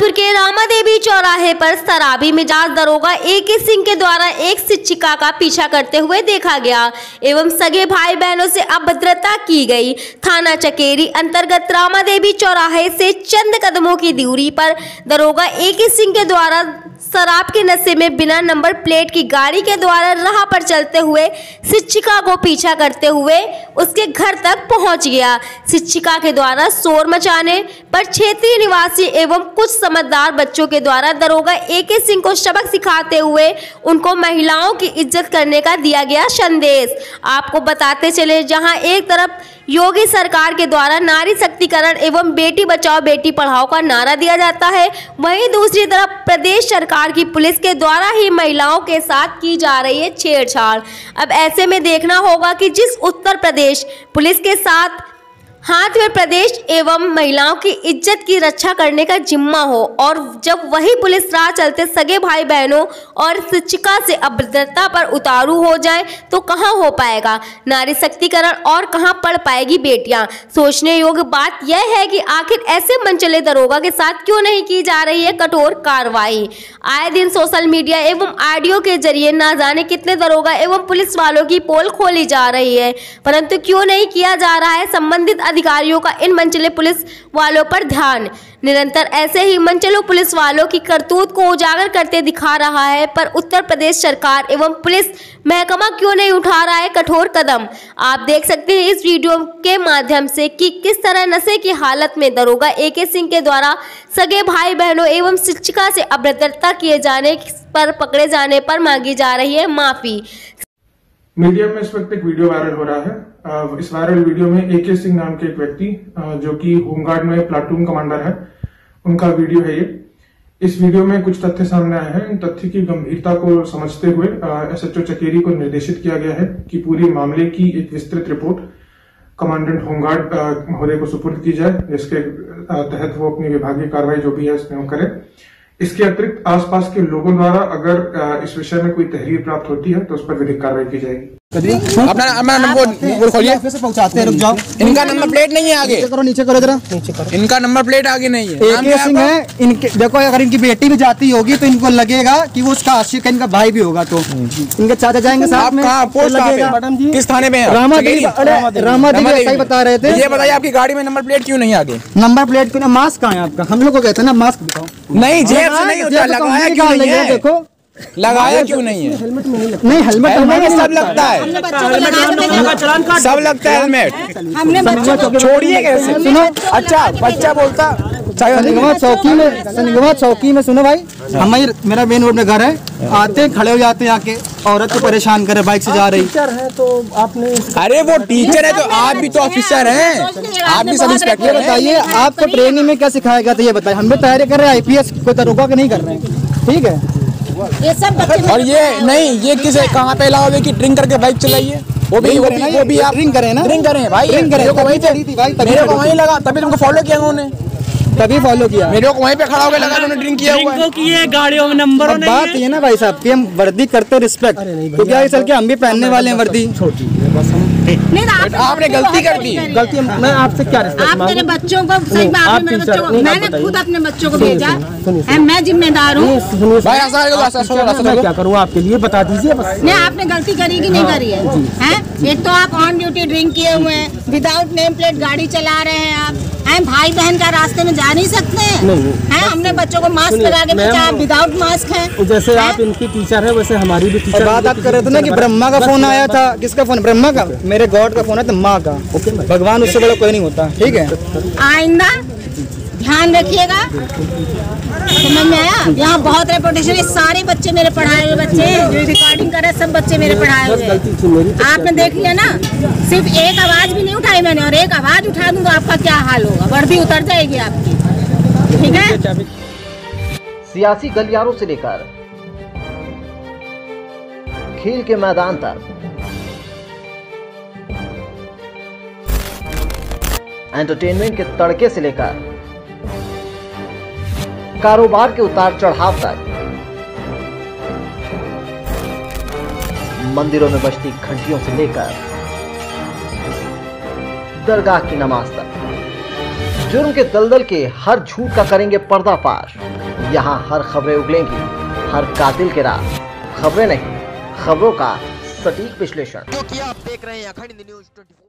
कानपुर के रामा देवी चौराहे पर शराबी मिजाज दरोगा ए के सिंह के द्वारा एक शिक्षिका का पीछा करते हुए देखा गया, एवं सगे भाई बहनों से अभद्रता की गई। थाना चकेरी अंतर्गत रामा देवी चौराहे से चंद कदमों की दूरी पर दरोगा ए के सिंह के द्वारा शराब के नशे में बिना नंबर प्लेट की गाड़ी के द्वारा राह पर चलते हुए शिक्षिका को पीछा करते हुए उसके घर तक पहुँच गया। शिक्षिका के द्वारा शोर मचाने पर क्षेत्रीय निवासी एवं कुछ समझदार बच्चों के द्वारा दरोगा ए के सिंह को सबक सिखाते हुए उनको महिलाओं की इज़्ज़त करने का दिया गया संदेश। आपको बताते चले, जहाँ एक तरफ़ योगी सरकार के द्वारा नारी शक्तिकरण एवं बेटी बचाओ, बेटी पढ़ाओ का नारा दिया जाता है, वहीं दूसरी तरफ़ प्रदेश सरकार की पुलिस के द्वारा ही महिलाओं के साथ की जा रही है छेड़छाड़। अब ऐसे में देखना होगा कि जिस उत्तर प्रदेश पुलिस के साथ हाथ में प्रदेश एवं महिलाओं की इज़्ज़त की रक्षा करने का जिम्मा हो और जब वही पुलिस राह चलते सगे भाई बहनों और शिक्षिका से अभद्रता पर उतारू हो जाए तो कहाँ हो पाएगा? नारी शक्तिकरण और कहाँ पढ़ पाएगी बेटियाँ? सोचने योग्य बात यह है कि आखिर ऐसे मनचले दरोगा के साथ क्यों नहीं की जा रही है कठोर कार्रवाई? आए दिन सोशल मीडिया एवं ऑडियो के ज़रिए ना जाने कितने दरोगा एवं पुलिस वालों की पोल खोली जा रही है। परंतु क्यों नहीं किया जा रहा है संबंधित अधिकारियों का इन मंचले पुलिस वालों पर ध्यान। निरंतर ऐसे ही मंचलों पुलिस वालों की करतूत को उजागर करते दिखा रहा है, पर उत्तर प्रदेश सरकार एवं पुलिस महकमा क्यों नहीं उठा रहा है कठोर कदम? आप देख सकते हैं इस वीडियो के माध्यम से कि किस तरह नशे की हालत में दरोगा ए के सिंह के द्वारा सगे भाई बहनों एवं शिक्षिका से अभद्रता किए जाने पर पकड़े जाने पर मांगी जा रही है माफ़ी। मीडिया में इस वक्त एक वीडियो वायरल हो रहा है। इस वायरल वीडियो में ए के सिंह नाम के एक व्यक्ति जो कि होमगार्ड में प्लाटून कमांडर है, उनका वीडियो है ये। इस वीडियो में कुछ तथ्य सामने आए हैं। इन तथ्य की गंभीरता को समझते हुए एसएचओ चकेरी को निर्देशित किया गया है कि पूरी मामले की एक विस्तृत रिपोर्ट कमांडेंट होमगार्ड महोदय को सुपुर्द की जाए, जिसके तहत वो अपनी विभागीय कार्रवाई जो भी है इसमें वो करें। इसके अतिरिक्त आसपास के लोगों द्वारा अगर इस विषय में कोई तहरीर प्राप्त होती है तो उस पर विधिक कार्रवाई की जाएगी। अपना अपना नंबर खोलिए। पहुंचाते हैं रुक जाओ। इनका नंबर प्लेट नहीं है आगे। नीचे करो नीचे करो जरा नीचे करो। इनका नंबर प्लेट आगे नहीं है। एक क्या सिंह है इनके देखो अगर इनकी बेटी भी जाती होगी तो इनको लगेगा कि वो उसका आशिक है इनका भाई भी होगा तो। इनके चाचा जाएँगे साथ में किस थाने में रामा? देवी रामा देवी। बता रहे थे। ये बताइए आपकी गाड़ी में नंबर प्लेट क्यों नहीं आगे? नंबर प्लेट ना मास्क कहाँ है आपका? हम लोग को कहते हैं ना मास्क दिखाओ। नहीं जेब से नहीं होता लगाया क्यों नहीं है? देखो। लगाया क्यों नहीं है? नहीं हेलमेट हेलमेट सब लगता है। सब लगता है हेलमेट हमने छोड़िए कैसे? सुनो अच्छा बच्चा बोलता चौकी में चौकी में सुनो भाई। हमारी मेरा मेन रोड में घर है। आते हैं, खड़े हो जाते हैं आके। औरत को परेशान करे बाइक से जा रही। है तो आपने अरे वो टीचर है तो आप भी तो ऑफिसर हैं। आप भी सब इंस्पेक्टर हैं। बताइए आपको ट्रेनिंग में क्या सिखाया गया था? ये बताइए। हम भी तैयारी कर रहे हैं आईपीएस को दरोगा के नहीं कर रहे हैं। ठीक है? ये सब बच्चे और ये नहीं ये किसे कहाँ पे अलाउ है कि ड्रिंक करके बाइक चलाइए? वो भी वो भी वो भी आप drink करें ना? ड्रिंक करें भाई। Drink करें, को वहीं चली थी भाई, पे मेरे को वहीं लगा तभी तुमको फॉलो किया उन्होंने। तभी फॉलो किया। मेरे को वहीं पे खड़ा होकर लगा उन्होंने ड्रिंक किया हुआ है। किए गाड़ियों में नंबर अब बात ये ना भाई साहब कि हम वर्दी करते रिस्पेक्ट क्योंकि आगे चल के हम भी पहनने वाले हैं वर्दी? नहीं ना, आप- आपने गलती कर दी। गलती मैं आपसे क्या आप मेरे बच्चों को सही में आपने मेरे बच्चों को मैंने खुद अपने बच्चों को भेजा। मैं जिम्मेदार हूँ। करो क्या करूँ आपके लिए? बता दीजिए बस। नहीं आपने गलती करी की नहीं करी है? एक तो आप ऑन ड्यूटी ड्रिंक किए हुए हैं विदाउट नेम प्लेट गाड़ी चला रहे हैं आप। हैं भाई बहन का रास्ते में जा नहीं सकते हैं। हैं हमने बच्चों को मास्क लगा के भेजा आप विदाउट मास्क है। जैसे आप इनकी टीचर है वैसे हमारी भी टीचर बात आप कर रहे थे ना कि ब्रह्मा का फ़ोन आया था किसका फ़ोन ब्रह्मा का? मेरे गॉड का फ़ोन है तो माँ का। भगवान उससे बड़ा कोई नहीं होता ठीक है? आइंदा? ध्यान रखिएगा। समझ में आया? यहाँ बहुत रेपुटेशन है। सारे बच्चे मेरे पढ़ाए हुए बच्चे जो रिकॉर्डिंग कर रहे सब बच्चे मेरे पढ़ाए हुए आपने देख लिया ना? सिर्फ़ एक आवाज़ भी नहीं उठाई मैंने और एक आवाज़ उठा दूँ तो आपका क्या हाल होगा? वर्दी उतर जाएगी आपकी। ठीक है? सियासी गलियारों से लेकर खेल के मैदान तक। एंटरटेनमेंट के तड़के से लेकर कारोबार के उतार चढ़ाव तक मंदिरों में बजती घंटियों से लेकर दरगाह की नमाज़ तक। जुर्म के दलदल के हर झूठ का करेंगे पर्दाफाश। यहाँ हर खबरें उगलेंगी, हर कातिल के राज। खबरें नहीं, खबरों का सटीक विश्लेषण। क्योंकि आप देख रहे हैं अखंड न्यूज़ 24